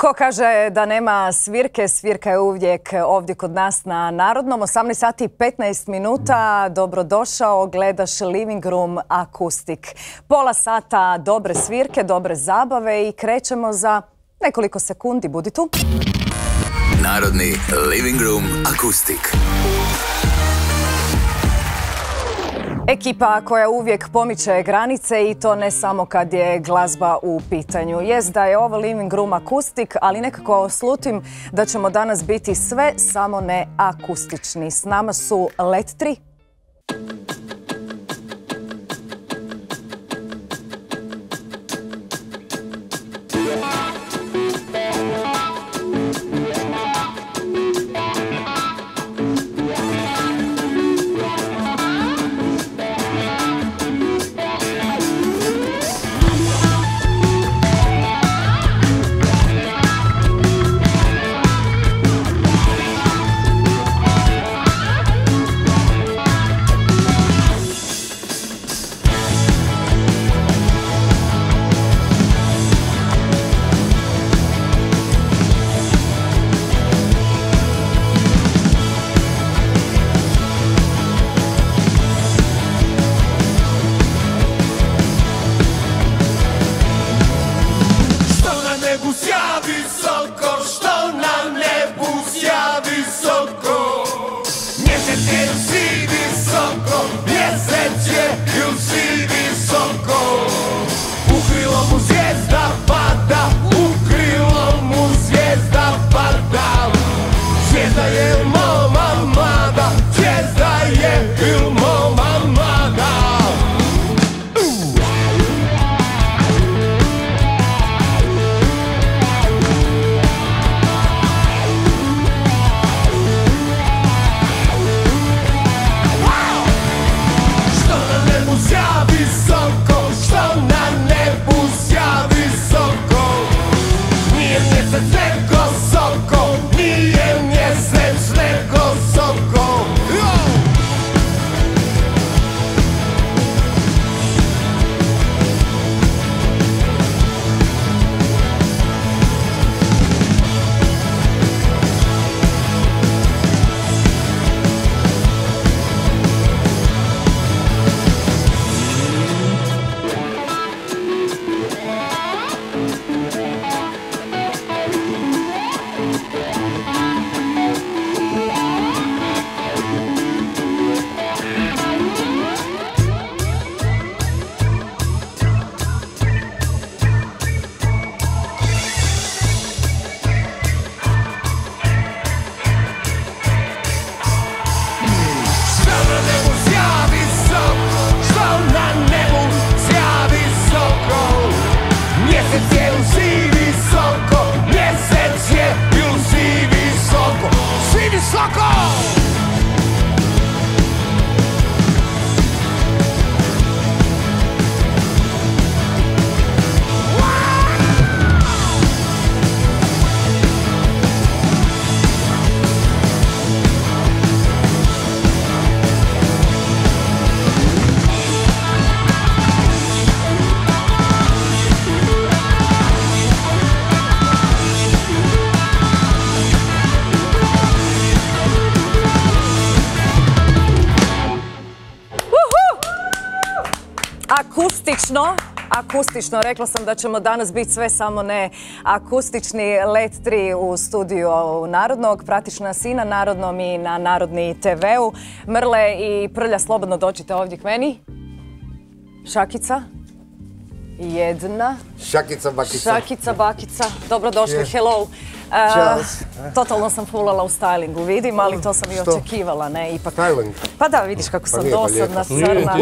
Ko kaže da nema svirke, svirka je uvijek ovdje kod nas na Narodnom. 18 sati i 15 minuta, dobrodošao, gledaš Living Room Akustik. Pola sata dobre svirke, dobre zabave i krećemo za nekoliko sekundi. Budi tu. Narodni Living Room Akustik. Ekipa koja uvijek pomiče granice i to ne samo kad je glazba u pitanju. Jest da je ovo Living Room akustik, ali nekako slutim da ćemo danas biti sve samo ne akustični. S nama su Let 3. Akustično, akustično. Rekla sam da ćemo danas biti sve samo ne akustični. Let 3 u studiju Narodnog. Pratiš nas i na Narodnom i na Narodni TV-u. Mrle i Prlja, slobodno dođite ovdje k meni. Šakica. Jedna. Šakica, bakica. Šakica, bakica. Dobrodošli, Je. hello. E, totalno sam fulala u stylingu, vidim, ali to sam i očekivala, ne, ipak. Styling. Pa da, vidiš kako sam nije, pa dosadna, crna.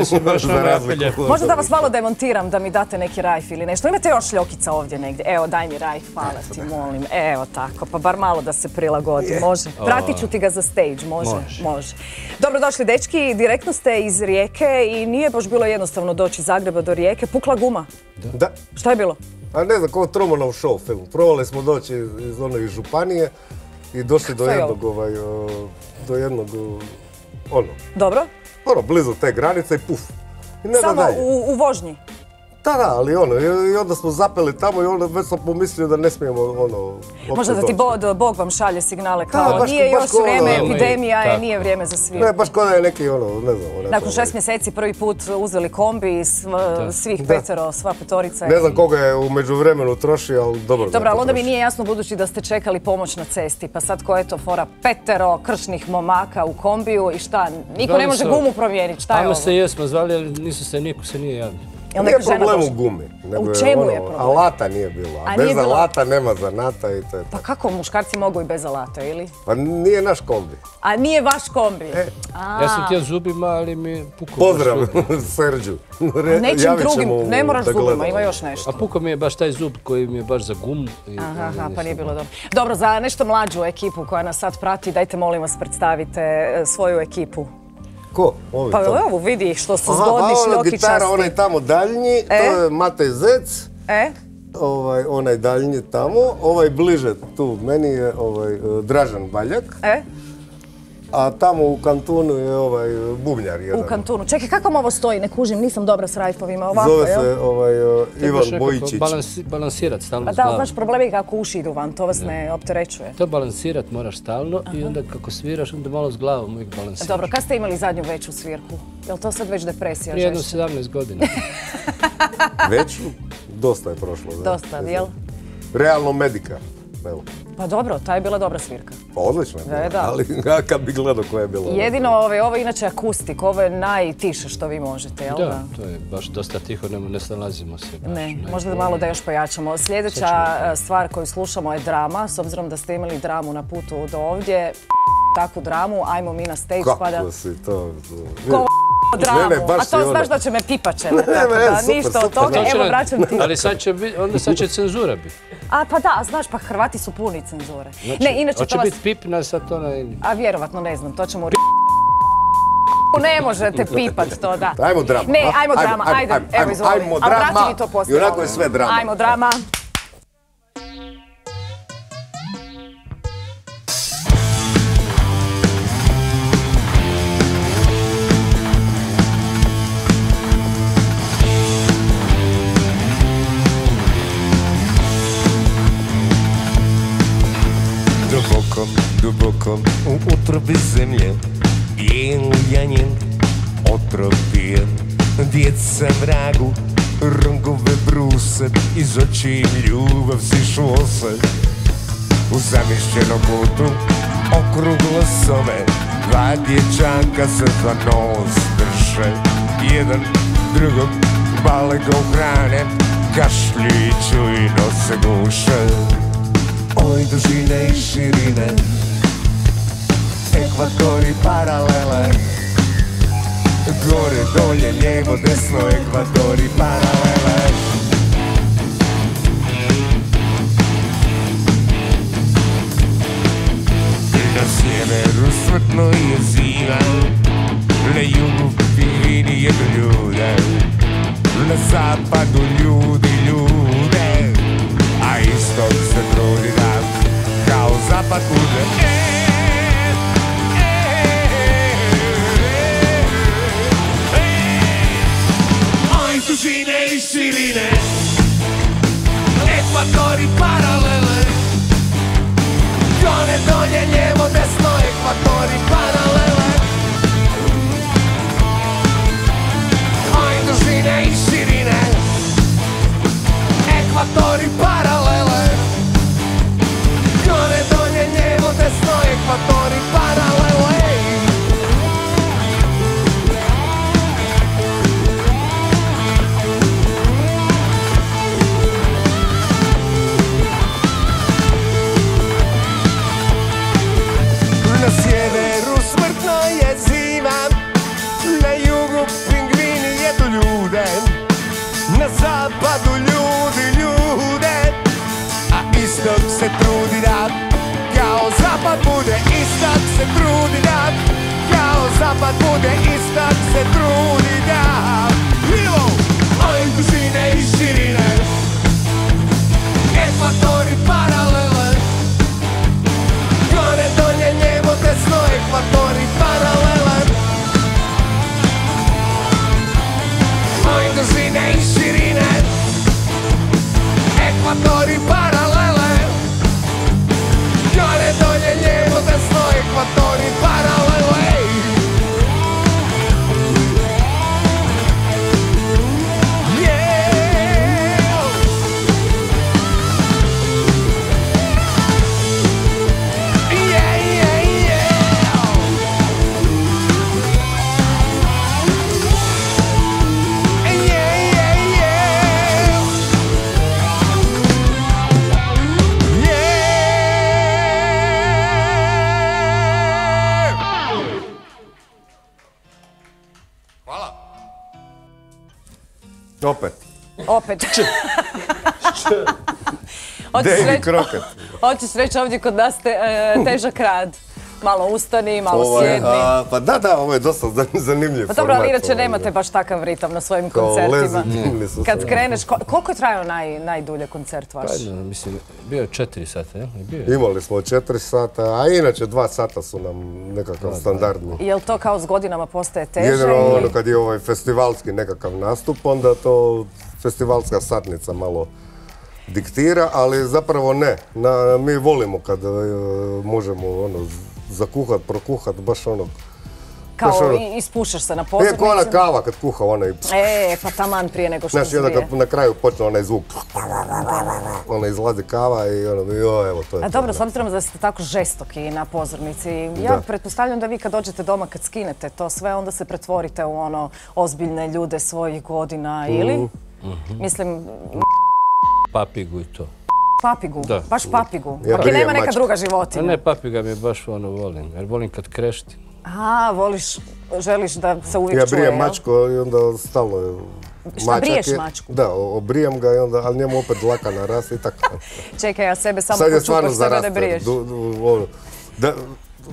Možda da vas malo demontiram, da mi date neki rajf ili nešto. Imate još ljokica ovdje negdje. Evo, daj mi rajf, hvala ti, molim. Evo tako, pa bar malo da se prilagodi, može. Pratit ću ti ga za stage, može? Može. Može. Dobrodošli, dečki, direktno ste iz Rijeke i nije baš bilo jednostavno doći iz Zagreba do Rijeke. Pukla guma. Da, Šta je bilo? A ne znam, kao Trumanov show film. Probali smo doći iz, iz one iz županije i došli do jednog, ovaj, do jednog, ono, Dobro? ono, blizu te granice i puf. I ne da Samo dalje. u, u vožnji. Da, da, ali ono, i onda smo zapeli tamo i onda već sam pomislio da ne smijemo, ono, Možda da ti. Bog, vam šalje signale kao nije baš još ono, vrijeme ono, epidemija, je, nije vrijeme za svijet. Ne, baš kao da je neki, ono, ne znam. onako, Nakon šest mjeseci prvi put uzeli kombi sv- svih petero, sva petorica. Ne znam koga je u međuvremenu trošio, ali dobro. da Dobro, ali onda mi nije jasno budući da ste čekali pomoć na cesti, pa sad ko je to fora petero kršnih momaka u kombiju i šta, niko ne može gumu promijeniti, šta je ovo? se jesmo zvali, ali nisu se, niko se nije javio. Jel Nije problem u gumi. nego U čemu ono, je problem? Alata nije bilo. A, A bez bilo- alata nema zanata i to je to. Pa kako muškarci mogu i bez alata, ili? Pa nije naš kombi. A nije vaš kombi? E, A, Ja sam htio zubima, ali mi je pukao. Pozdrav. Serđu. a nečim drugim, ne moraš da zubima, ima još nešto. A pukao mi je baš taj zub koji mi je baš za gumu. i Aha, aha, pa nije bilo dobro. Dobro, za nešto mlađu ekipu koja nas sad prati, dajte molim vas predstavite e, svoju ekipu. Ko? Ovi Pa tamo. evo vidi što su Aha, zgodni, ono, gitara, onaj tamo daljnji, E? to je Matej Zec. E? Ovaj, onaj daljnji tamo, ovaj bliže tu, meni je ovaj, Dražan Baljak, E? A tamo u kantunu je ovaj bubnjar jedan. U kantunu. Čekaj, kako vam ovo stoji? Ne kužim, nisam dobra s rajfovima. Ovako, Zove jel? se ovaj, Ivan Bojičić. balansi- balansirat stalno Pa s da, glavom. znaš, problem je kako uši idu van, to vas ne opterećuje. To balansirat moraš stalno i onda kako sviraš, onda malo s glavom uvijek balansiraš. Dobro, kad ste imali zadnju veću svirku? Je li to sad već depresija? Prije jedno žešća? 17 godina. Već? Dosta je prošlo. da. Dosta, jel? Realno medika. Evo. Pa dobro, ta je bila dobra svirka. Pa odlično je Da, da. ali kad bi gledao koja je bila. Jedino ovo, ovo je inače akustik, ovo je najtiše što vi možete, jel da? Da, to je baš dosta tiho, ne, ne snalazimo se baš. Ne, ne. možda da malo da još pojačamo. Sljedeća e, stvar koju slušamo je drama, s obzirom da ste imali dramu na putu do ovdje. Takvu dramu, ajmo mi na stage pa da... Kako si to... Ko dramu, Ne, ne, baš a to si ono- znaš da će me pipače, Ne, tako ne, da super, ništa od toga, To evo vraćam ti. Ali sad će biti, onda sad će cenzura biti. A pa da, a znaš pa Hrvati su puni cenzure. ne, inače Hoće to vas... biti pip na sad ona ili... A vjerovatno ne znam, to ćemo u Ne možete pipat to, da. Ajmo drama, Ne, ajmo drama, ajde, evo izvoli. ajmo drama. to. I onako je sve drama. Ajmo drama. Duboko, u utrobi zemlje. Bijel janjen, otrov pijen Djeca vragu, rogove bruse Iz oči ljubav sišlo se U zamišljenom kutu, okruglo sove Dva dječaka se za nos drže. Jedan drugog balego hrane Kašljiću i nose guše. Oj dužine i širine Ekvatori paralele. Gore, dolje, lijevo, desno Ekvatori paralele. Na sjeveru smrtno je zima Na jugu pingvini jedu ljude Na zapadu ljudi ljude. A istok se trudi da kao zapad bude dužine i širine. Ekvatori paralele. Gore, dolje, lijevo, desno Ekvatori paralele. Oj dužine i širine. Ekvatori paralele Reći- Crockett. Hoćeš reći ovdje kod nas te, e, težak rad. Malo ustani, malo Ovaj, sjedni. a, pa da, da, ovo je dosta zan- zanimljiv Pa dobro, ali inače ovaj, nemate baš takav ritam na svojim Kao koncertima. Kad kreneš, ko- koliko je trajao naj, najdulje koncert vaš? Pa, mislim, bio je četiri sata, jel? I Bio je. Imali smo četiri sata, a inače dva sata su nam nekakav standardni. Jel to kao s godinama postaje teže? Jedino ono kad je ovaj festivalski nekakav nastup, onda to festivalska satnica malo diktira, ali zapravo ne. Na, mi volimo kad e, možemo ono, zakuhat, prokuhat, baš ono... Kao Znaš, ono- i- ispušaš se na E, ko ona pozornicu. kava kad kuha onaj... E, pa taman prije nego što Znaš, i onda kad na kraju počne onaj zvuk, ona izlazi kava i ono, jo, evo, to je A dobro, s obzirom da ste tako žestoki na pozornici, ja Da. pretpostavljam da vi kad dođete doma, kad skinete to sve, onda se pretvorite u ono ozbiljne ljude svojih godina, ili? Mhm. Mislim, Papigu i to. papigu, Da. baš papigu. Ja Ako nema neka druga životinja. ne, papiga mi baš ono volim, jer volim kad krešti. A, voliš, želiš da se uvijek Ja čuje, brijem mačku i onda stalno je Šta briješ je- mačku? Da, obrijem ga i onda, ali njemu opet dlaka naraste i tako. Čekaj, ja sebe samo Sad je stvarno počupaš, sebe ne briješ. Du- du- ono, da,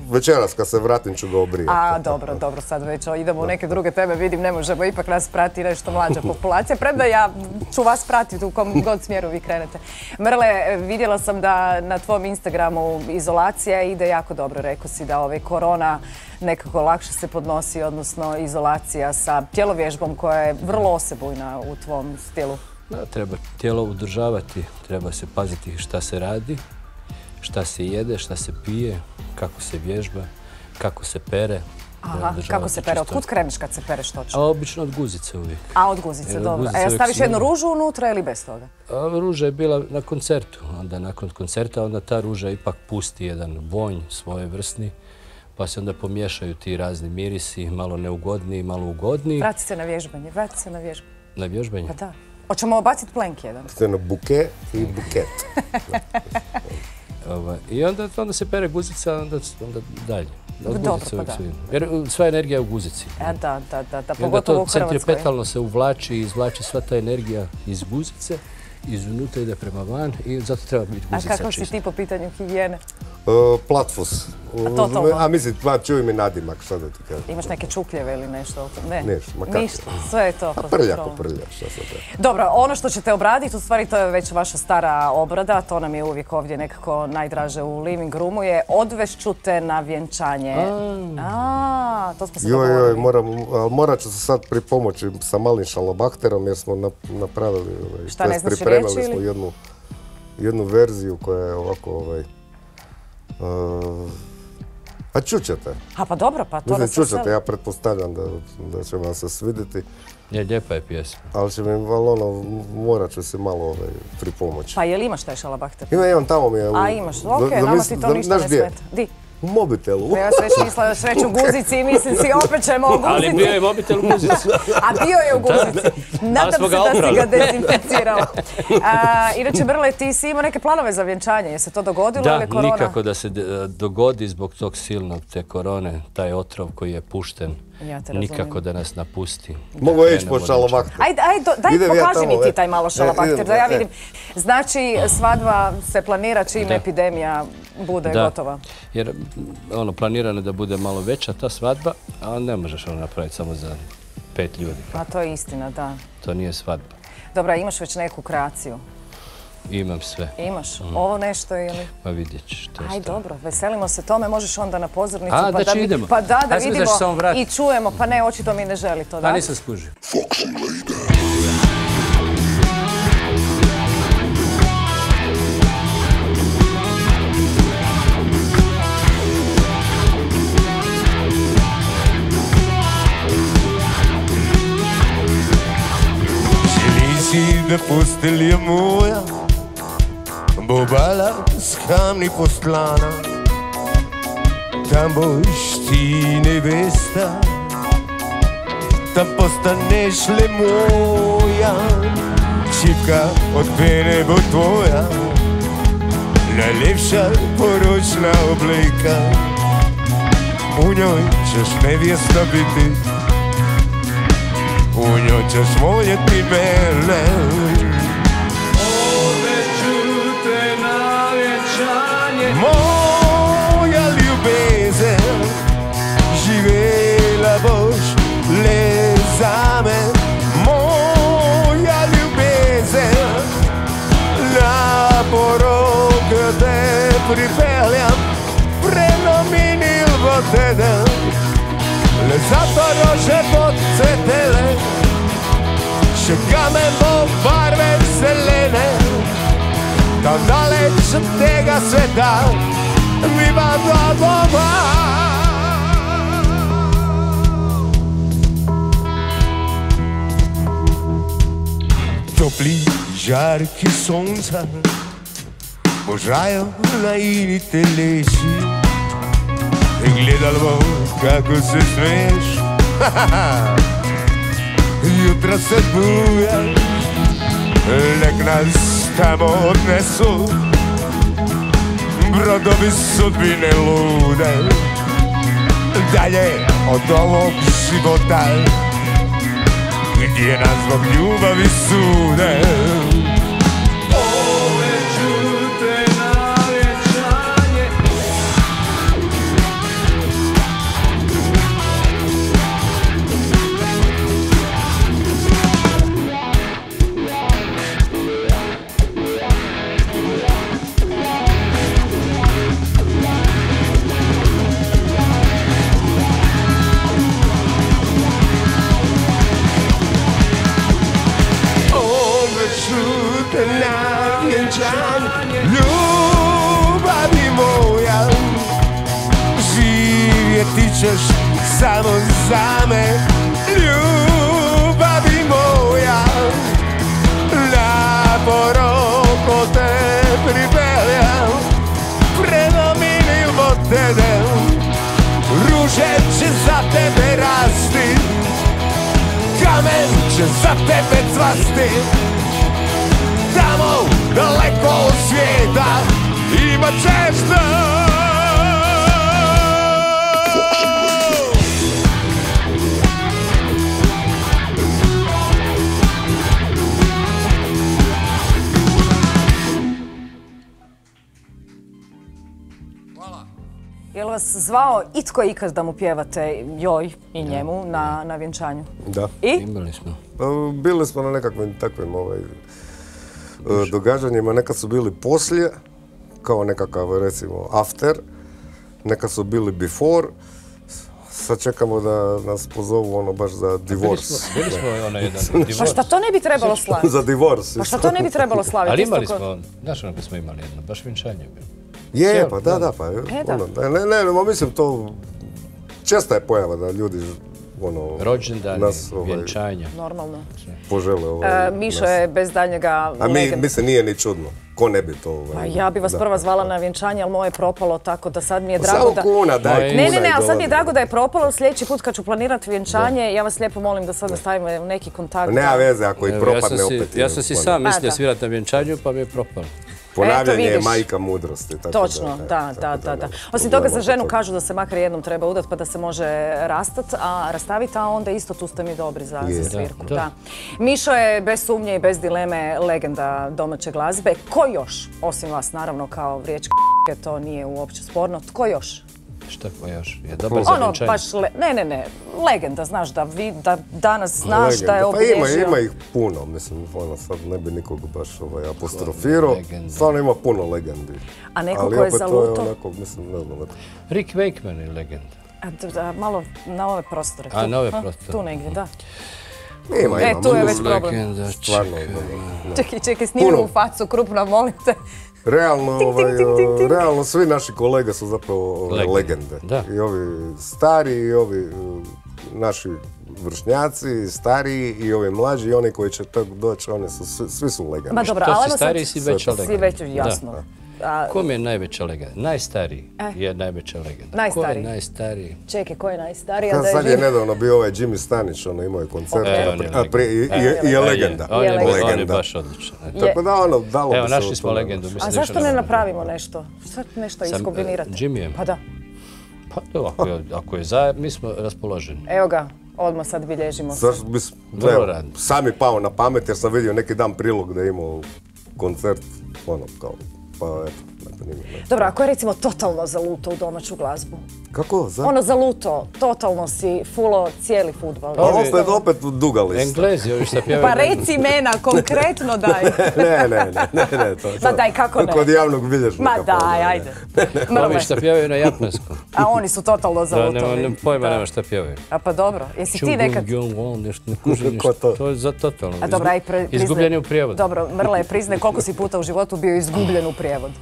večeras kad se vratim ću ga obrijati. A, dobro, dobro, sad već idemo u neke druge teme, vidim, ne možemo, ipak nas prati nešto mlađa populacija, premda ja ću vas pratiti u kom god smjeru vi krenete. Mrle, vidjela sam da na tvom Instagramu izolacija ide jako dobro, rekao si da ovaj korona nekako lakše se podnosi, odnosno izolacija sa tjelovježbom koja je vrlo osebujna u tvom stilu. Da, treba tijelo udržavati, treba se paziti šta se radi, šta se jede, šta se pije, kako se vježba, kako se pere. Aha, kako se pere? Otkud kreneš kad se pereš A točno? obično od guzice uvijek. A, od guzice, dobro. A uvijek staviš jednu ružu unutra ili bez toga? A ruža je bila na koncertu, onda nakon koncerta onda ta ruža ipak pusti jedan vonj svojevrsni, pa se onda pomiješaju ti razni mirisi, malo neugodniji, malo ugodniji. Vrati se na vježbanje, vrati se na vježbanje. Na vježbanje. Pa da. Hoćemo baciti plenk jedan? Steno buke i buket. Ovaj, I onda, onda se pere guzica, onda, onda dalje. Od Dobro, guzice pa uvijek. Jer sva energija je u guzici. E, da, da, da, da, pogotovo to u Hrvatskoj. centripetalno se uvlači i izvlači sva ta energija iz guzice, iznutra ide prema van i zato treba biti A guzica kakav si čista. ti po pitanju higijene? E, platfus. A mislim, pa čuj mi nadimak, šta da ti kažem. Imaš neke čukljeve ili nešto? Ne, Ništa, sve je to. Prlja po prlja, šta se to. Dobro, ono što ćete obraditi, u stvari to je već vaša stara obrada, to nam je uvijek ovdje nekako najdraže u living roomu, je odvešću te na vjenčanje. A, to smo se Joj, joj, moram, morat ću se sad pripomoći sa malim šalobakterom jer smo nap- napravili, ovaj, Šta, to ne jest znaš pripremili smo ili? jednu, jednu verziju koja je ovako, ovaj, pa čućete. A pa dobro, pa to Mislim, nas čućete, veseli. ja pretpostavljam da, da će vam se svidjeti, Je, lijepa je pjesma. ali će mi, ali ono, morat ću se malo ovaj, pripomoći. Pa jel imaš taj šalabahter? Ima, imam tamo mi je... u- A imaš, ok, za- nama ti to ništa ne smeta. Di? U mobitelu. Pa ja sam već mislila da sreću u guzici i mislim si opet ćemo o Ali bio guzici. je mobitel u guzici. A bio je u guzici. Nadam se da si ga dezinficirao. A, inače, Brle, ti si imao neke planove za vjenčanje. Je se to dogodilo Da, ili korona? nikako da se de- dogodi zbog tog silnog te korone, taj otrov koji je pušten. Ja te razumijem. nikako da nas napusti. Mogu Da ići po da šalobakter. Ajde, daj Idem pokaži mi ti e. taj malo E, šalabakter, idem, da ja e. vidim. Znači, svadba se planira čim Da. epidemija bude Da. gotova. Jer ono, planirano je da bude malo veća ta svadba, a ne možeš ono napraviti samo za pet ljudi. A to je istina, da. To nije svadba. Dobro, a imaš već neku kreaciju? Imam sve, Imaš? Ovo nešto ili? pa vidjet ćeš. Aj, dobro, veselimo se tome, možeš onda na pozornicu. A, pa znači mi- idemo. Pa da, da Ja da vidimo i čujemo, pa ne, očito mi ne želi to, da? A nisam skužio. Želi da postelja moja Bo s kamni postlana Tam boš ti nevesta Tam postaneš le moja. Šipka od pene bo tvoja Najlepša poročna obleka. U njoj ćeš nevjesta biti u njoj će svoje ti vele Ove čute na vječanje Moja ljubezen Živela boš le za me Moja ljubezen Na porok te pripeljam Prenominil bo teden Le zato još je potrebno podcvetele Še kamen bo barve zelene Tam daleč od tega sveta Viva dva doma Topli žarki sonca Božajo na ini telesi. In gledal bom, kako se smeš Jutra se bujaš Nek nas tamo odnesu. Brodovi sudbine lude Dalje od ovog života. Gdje nas zbog ljubavi sude Jel vas zvao itko ikad da mu pjevate joj i njemu na, na vjenčanju? Da. I? Imali smo. Pa, Bili smo na nekakvim takvim ovaj, e, događanjima, nekad su bili poslije, kao nekakav recimo after, nekad su bili before, sad čekamo da nas pozovu ono baš za Bili divorce. smo, bili smo ono jedan Pa divorce. šta to ne bi trebalo slaviti? za divorce. Pa šta to ne bi trebalo slaviti? Ali imali ko- smo, znaš ono smo imali jedno, baš vjenčanje je bilo. Je, pa da, da. pa. E, da. ono, ne, ne, ne, mislim to, česta je pojava da ljudi ono, Rođendani, nas ovaj, vjenčanja. Normalno. požele. Ovaj, E, Mišo nas. je bez daljnjega A mi, mislim, nije ni čudno. Ko ne bi to... Ovaj, Pa ja bi vas da. prva zvala na vjenčanje, ali moje je propalo, tako da sad mi je Pa drago Samo da... kuna, daj Ne, kuna Ne, ne, ne, ali sad mi je drago da je propalo. Sljedeći put kad ću planirati vjenčanje, ja vas lijepo molim da sad nastavimo u neki kontakt. Nema veze ako i ja propadne sam si, opet. ja sam si sam Pa mislio da. svirati na vjenčanju, pa mi je propalo. Ponavljanje je majka mudrosti. Tako Točno, da, da, da, da, Osim toga za ženu kažu da se makar jednom treba udat pa da se može rastat, a rastaviti, a onda isto tu ste mi dobri za, Je. za svirku. Da, Da, da. Mišo je bez sumnje i bez dileme legenda domaće glazbe. Ko još, osim vas naravno kao riječ to nije uopće sporno, tko još? Šta pa još? Je dobar za Ono, baš, le- ne, ne, ne, legenda, znaš da, vi, da danas znaš da je Legenda. Pa ima, ima ih puno, mislim, ono, sad ne bi nikog baš ovaj, apostrofirao. Stvarno ima puno legendi. A neko Ali ko je opet za to je luto? onako, mislim, ne znam. Rick Wakeman je legenda. A, malo na ove prostore. A, tu, na ove prostore. Tu negdje, da. Ima, E, ima, tu je već problem. Legenda, Stvarno, čekaj. da. Čekaj, čekaj, u facu krupno, molim te. Realno, ovaj, realno svi naši kolege su zapravo ovaj, Legende. legende. Da. I ovi stari i ovi uh, naši vršnjaci, stariji i ovi mlađi i oni koji će tek doći, oni su, svi, svi su legende. Ma dobro, ali si stariji, si veća legenda. Si već, jasno. Da. A, Kom je najveća legenda? Najstariji E. je najveća legenda. Najstariji. Ko je najstariji? čekaj, ko je najstariji? Da, je sad je nedavno bio ovaj Jimmy Stanić, ono imao je koncert, E, on je a i, legenda. i- i je legenda. On je, Je on je legenda. baš odličan. Tako da ono, dalo Evo, bi se našli smo legendu. A zašto ne napravimo nešto? Sad nešto e, Jimmyjem? Pa da. Pa to, ako je, ako je za, mi smo raspoloženi. Evo ga, Odmah sad bilježimo se. Zašto bi sami pao na pamet jer sam vidio neki dan prilog da je imao koncert, ono kao, pa ne. Dobro, ako je recimo totalno zaluto u domaću glazbu? Kako? Za? Ono zaluto, totalno si fulo cijeli futbal. A Ovi- opet, opet duga lista. Englezi, ovi što pjevaju... Pa reci imena, konkretno daj. ne, ne, ne, ne, ne, to, Ma to- daj, kako ne? Kod javnog bilježnika. Ma pa daj, ne, ne. ajde. Ovi Mrle. što pjevaju na japanskom. A oni su totalno Da, nema, zalutovi. nema pojma Da. nema šta pjevaju. A pa dobro, jesi ti nekad... Won, nešto ne kužim Ko ništa. to? Je za totalno. A dobro, aj pre, priznaj- Izgubljeni u prijevodu. Dobro, Mrle, priznaj koliko si puta u životu bio izgubljen u prijevodu.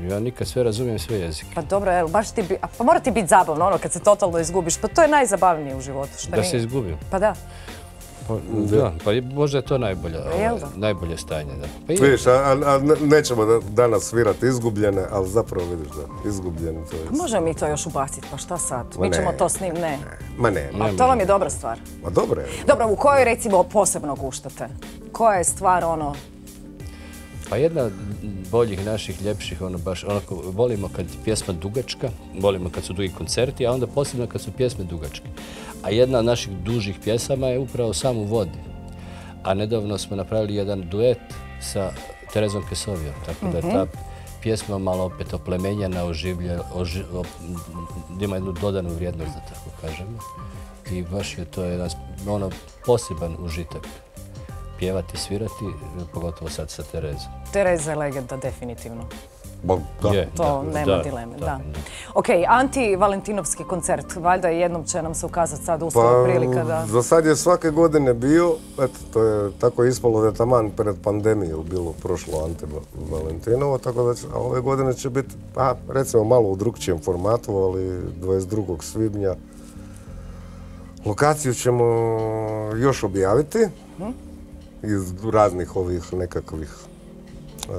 Ja nikad sve razumijem sve jezike. Pa dobro, evo, baš ti bi... A pa mora ti biti zabavno, ono, kad se totalno izgubiš. Pa to je najzabavnije u životu, šta Da nije? se izgubim. Pa da. Pa, da, pa možda je to najbolje, jel ovaj, da? najbolje stanje. Da. Pa Vidiš, a, ne- nećemo da, danas svirati izgubljene, ali zapravo vidiš da izgubljeni to je... Možemo mi to još ubaciti, pa šta sad? Ma Mi ćemo ne. to snim... Ne. Ma ne, ma, A to vam je dobra stvar. ma dobro je. Dobro, u kojoj recimo posebno guštate? Koja je stvar ono... Pa jedna od boljih naših, ljepših, ono baš, onako, volimo kad je pjesma dugačka, volimo kad su dugi koncerti, a onda posebno kad su pjesme dugačke. A jedna od naših dužih pjesama je upravo Sam u vodi. A nedavno smo napravili jedan duet sa Terezom Kesovijom, tako da je ta pjesma malo opet oplemenjena, oživlja, oži- op- ima jednu dodanu vrijednost, da tako kažemo. I baš je to jedan ono, poseban užitak pjevati, svirati, pogotovo sad sa Terezom. Tereza je legenda, definitivno. Ba, da. Je, To da, nema da, dileme, da. da. Ok, anti-valentinovski koncert, valjda jednom će nam se ukazati sad Pa, uslova prilika da... za sad je svake godine bio, eto, to je tako ispalo da je taman pred pandemiju bilo prošlo Ante Valentinovo, tako da će, a ove godine će biti, pa, recimo malo u drugčijem formatu, ali 22. svibnja lokaciju ćemo još objaviti iz raznih ovih nekakvih e,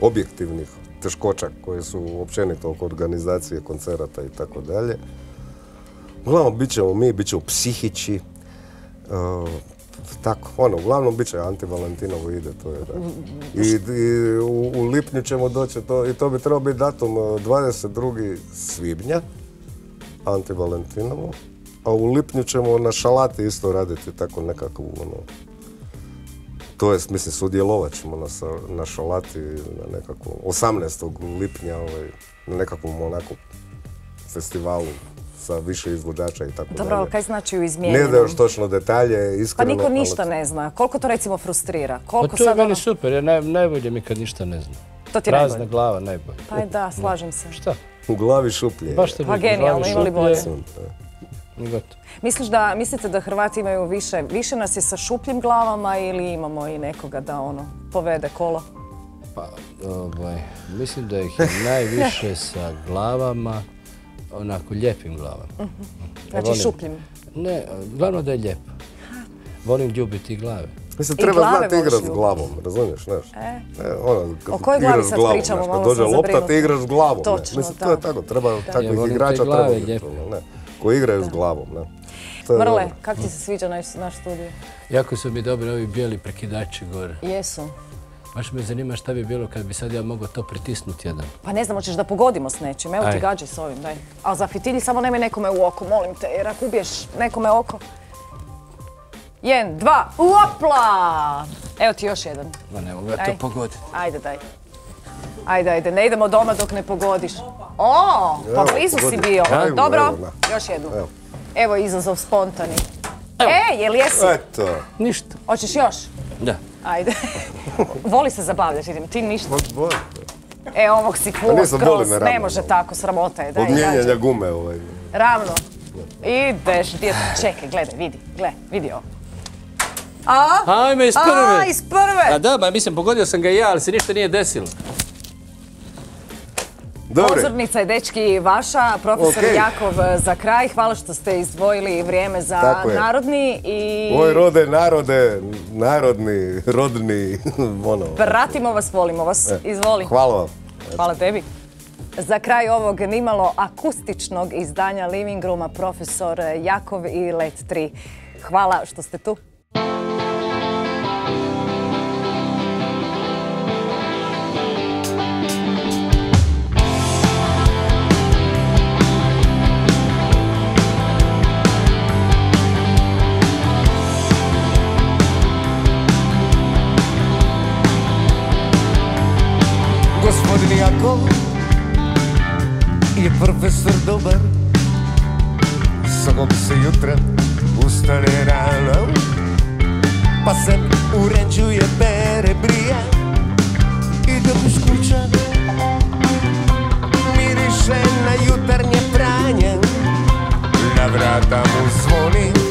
objektivnih teškoća koje su općenito oko organizacije koncerata i tako dalje. Uglavnom, bit ćemo mi, bit ćemo psihići, e, tako, ono, uglavnom bit će Ante Valentinovo ide, to je da. I, i u, u lipnju ćemo doći, to, i to bi trebao biti datum e, 22. svibnja, Ante Valentinovo, a u lipnju ćemo na šalati isto raditi tako nekakvu, ono, to jest, mislim, sudjelovat ćemo na, na šalati na nekakvom, 18. lipnja, ovaj, na nekakvom onako festivalu sa više izvođača i tako Dobro, dalje. ali kaj znači u Ne izmijenjenom? da još točno detalje, Pa iskreno. niko ništa ali- ne zna. Koliko to recimo frustrira? Pa Koliko to je meni ono... super, jer naj, najbolje mi kad ništa ne znam. To ti je Prazna najbolje. glava najbolje. Pa da, slažem se. Šta? U glavi šuplje. Baš te Pa genijalno, imali bolje. I gotovo. Misliš da, mislite da Hrvati imaju više, više nas je sa šupljim glavama ili imamo i nekoga da ono, povede kolo? Pa, ovaj, mislim da ih je najviše sa glavama, onako lijepim glavama. Ja Znači volim- šupljim. Ne, glavno da je lijep. Volim ljubiti glave. Mislim, treba znati igrat s glavom, razumiješ, znaš? E. E, ono, kad O kojoj glavi igraš s sad glavom, pričamo, kad dođe sam lopta, ti igraš s glavom, ne? Točno, Mislim, da. to je tako, treba, takvih igrača glave treba ono, ne? Koji igraju s glavom, ne? Mrle, kako ti se sviđa naš, naš studio? Jako su mi dobri ovi bijeli prekidači gore. Jesu. Baš me zanima šta bi bilo kad bi sad ja mogao to pritisnuti jedan. Pa ne znam, hoćeš da pogodimo s nečim. Evo ti Aj. gađaj s ovim, daj. A za fitilji samo nemoj nekome u oko, molim te, jer ako ubiješ nekome oko... Jedan, dva, uopla! Evo ti još jedan. Ma ne mogu ja to pogoditi. Ajde, daj. Ajde, ajde, ne idemo doma dok ne pogodiš. O, pa Evo, blizu si bio. Ajmo, Dobro, evo, još jednu. Evo. Evo izazov spontani. E, jel jesi? Eto, Ništa. Hoćeš još? Da. Ajde. Voli se zabavljati, vidim. Ti ništa. E, ovog si nisam, boli skroz. Ne može tako, sramota je. Daj, Od mijenjanja gume, ovaj. Ravno. Ideš, djete. Čekaj, gledaj, vidi. Gle, vidi ovo. A? Ajme, iz A, prve. iz prve. A da, ma mislim, pogodio sam ga i ja, ali se ništa nije desilo. Dobre, Pozornica je, dečki, vaša. Profesor. Jakov za kraj. Hvala što ste izdvojili vrijeme za Tako narodni i Oj, rode, narode, narodni, rodni, ono. pratimo vas, volimo vas. Izvoli. Hvala vam. Hvala tebi. Za kraj ovog nimalo akustičnog izdanja Living Rooma profesor Jakov i Let 3. Hvala što ste tu. dobar. Sobom se jutra ustane rano Pa se uređuje, pere, brije Idem iz kuća Miriše na jutarnje pranje. Na vrata mu zvoni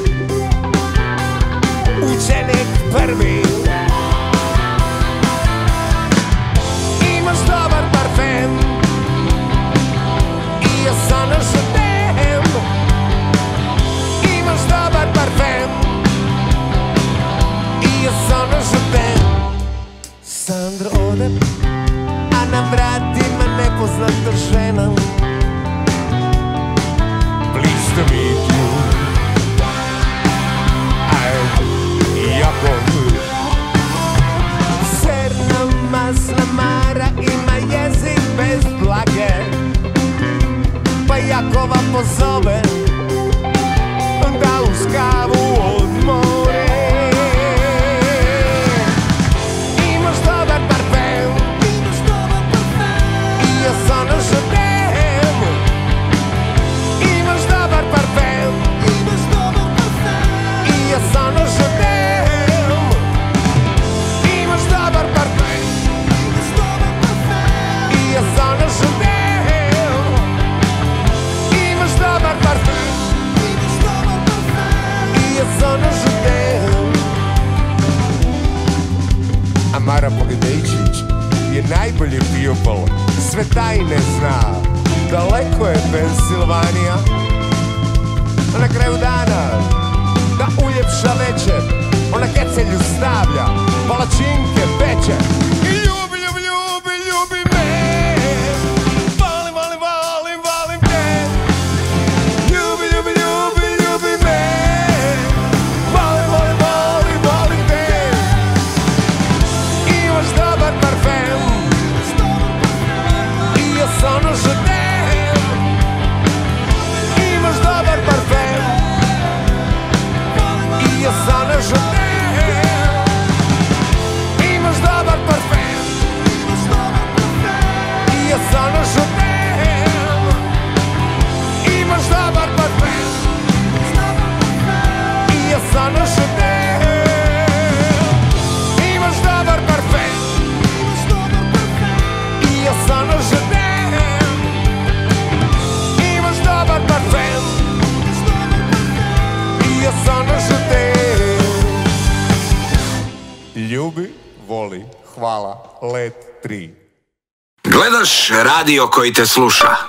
radio koji te sluša.